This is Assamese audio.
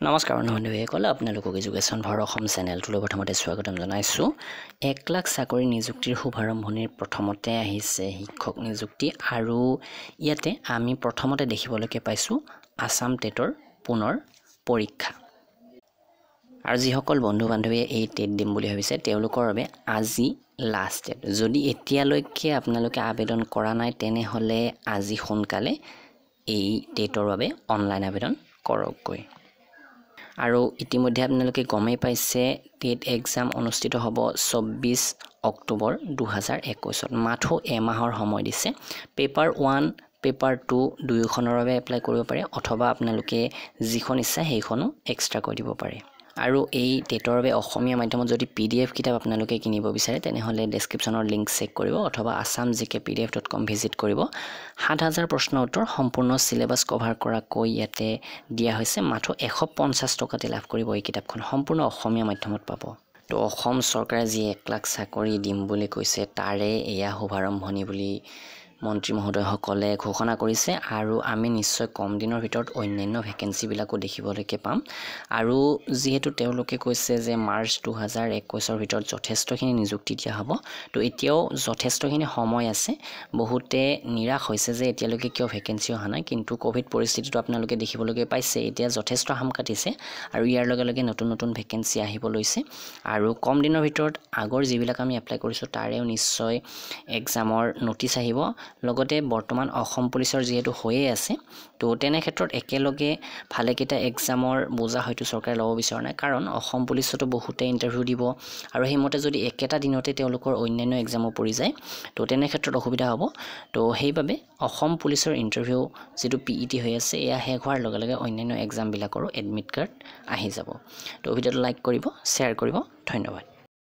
নমস্কাৰ বন্ধু বান্ধৱীসকল আপোনালোকক এডুকেশ্যন ভাৰত অসম চেনেলটোলৈ প্ৰথমতে স্বাগতম জনাইছোঁ। এক লাখ চাকৰি নিযুক্তিৰ শুভাৰম্ভণিৰ প্ৰথমতে আহিছে শিক্ষক নিযুক্তি আৰু ইয়াতে আমি প্ৰথমতে দেখিবলৈকে পাইছোঁ আছাম টেটৰ পুনৰ পৰীক্ষা। আৰু যিসকল বন্ধু বান্ধৱীয়ে এই টেট দিম বুলি ভাবিছে তেওঁলোকৰ বাবে আজি লাষ্ট ডেট যদি এতিয়ালৈকে আপোনালোকে আবেদন কৰা নাই তেনেহ'লে আজি সোনকালে এই টেটৰ বাবে অনলাইন আবেদন কৰকগৈ। আৰু ইতিমধ্যে আপোনালোকে গমেই পাইছে টেট এক্সাম অনুষ্ঠিত হ'ব চৌব্বিছ অক্টোবৰ দুহেজাৰ একৈছত। মাথো এমাহৰ সময় দিছে। পেপাৰ ওৱান পেপাৰ টু দুয়োখনৰ বাবে এপ্লাই কৰিব পাৰে অথবা আপোনালোকে যিখন ইচ্ছা সেইখনো এক্সট্ৰাকৈ দিব পাৰে। আৰু এই টেটৰ বাবে অসমীয়া মাধ্যমত যদি পি ডি এফ কিতাপ আপোনালোকে কিনিব বিচাৰে তেনেহ'লে ডেছক্ৰিপশ্যনৰ লিংক চেক কৰিব অথবা Assam G K P D F dot com visit কৰিব। সাত হাজাৰ প্ৰশ্ন উত্তৰ সম্পূৰ্ণ চিলেবাছ কভাৰ কৰাকৈ ইয়াতে দিয়া হৈছে। মাথো এশ পঞ্চাছ টকাতে লাভ কৰিব এই কিতাপখন। সম্পূৰ্ণ অসমীয়া মাধ্যমত পাব। তো অসম চৰকাৰে যি এক লাখ চাকৰি দিম বুলি কৈছে তাৰে এয়া শুভাৰম্ভণি বুলি মন্ত্ৰী মহোদয়সকলে ঘোষণা কৰিছে আৰু আমি নিশ্চয় কম দিনৰ ভিতৰত অন্যান্য ভেকেঞ্চিবিলাকো দেখিবলৈকে পাম। আৰু যিহেতু তেওঁলোকে কৈছে যে মাৰ্চ দুহেজাৰ একৈছৰ ভিতৰত যথেষ্টখিনি নিযুক্তি দিয়া হ'ব তো এতিয়াও যথেষ্টখিনি সময় আছে। বহুতে নিৰাশ হৈছে যে এতিয়ালৈকে কিয় ভেকেঞ্চি অহা নাই কিন্তু ক'ভিড পৰিস্থিতিটো আপোনালোকে দেখিবলৈকে পাইছে। এতিয়া যথেষ্ট হাম কাটিছে আৰু ইয়াৰ লগে লগে নতুন নতুন ভেকেঞ্চি আহিব লৈছে। আৰু কম দিনৰ ভিতৰত আগৰ যিবিলাক আমি এপ্লাই কৰিছোঁ তাৰেও নিশ্চয় এক্সামৰ ন'টিছ আহিব। লগতে বৰ্তমান অসম পুলিচৰ যিহেতু হৈয়ে আছে তো তেনে ক্ষেত্ৰত একেলগে ভালেকেইটা এক্সামৰ বোজা হয়তো চৰকাৰে ল'ব বিচৰা নাই। কাৰণ অসম পুলিচতো বহুতে ইণ্টাৰভিউ দিব আৰু সেইমতে যদি একেটা দিনতে তেওঁলোকৰ অন্যান্য এক্সামো পৰি যায় তো তেনে ক্ষেত্ৰত অসুবিধা হ'ব। তো সেইবাবে অসম পুলিচৰ ইণ্টাৰভিউ যিটো পি ই টি হৈ আছে এয়া শেষ হোৱাৰ লগে লগে অন্যান্য এক্সামবিলাকৰো এডমিট কাৰ্ড আহি যাব। তো ভিডিঅ'টো লাইক কৰিব শ্বেয়াৰ কৰিব। ধন্যবাদ।